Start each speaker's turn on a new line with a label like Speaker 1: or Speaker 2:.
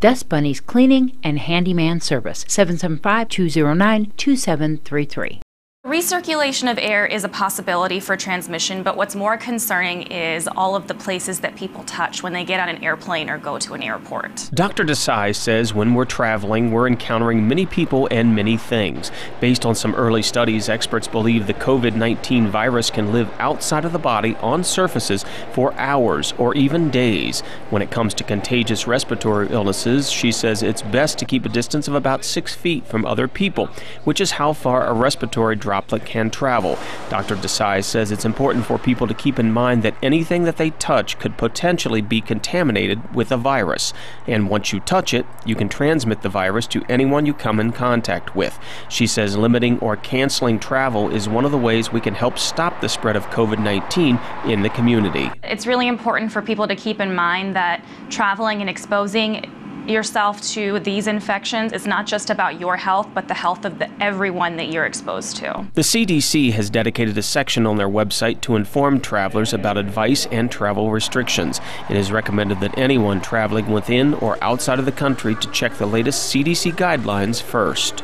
Speaker 1: Dust Bunnies Cleaning and Handyman Service, 775 209 2733.
Speaker 2: Recirculation of air is a possibility for transmission, but what's more concerning is all of the places that people touch when they get on an airplane or go to an airport.
Speaker 3: Dr. Desai says when we're traveling, we're encountering many people and many things. Based on some early studies, experts believe the COVID 19 virus can live outside of the body on surfaces for hours or even days. When it comes to contagious respiratory illnesses, she says it's best to keep a distance of about six feet from other people, which is how far a respiratory droplet can travel. Dr. Desai says it's important for people to keep in mind that anything that they touch could potentially be contaminated with a virus. And once you touch it, you can transmit the virus to anyone you come in contact with. She says limiting or canceling travel is one of the ways we can help stop the spread of COVID 19 in the community.
Speaker 2: It's really important for people to keep in mind that traveling and exposing yourself to these infections is not just about your health, but the health of the, everyone that you're exposed to.
Speaker 3: The CDC has dedicated a section on their website to inform travelers about advice and travel restrictions. It is recommended that anyone traveling within or outside of the country to check the latest CDC guidelines first.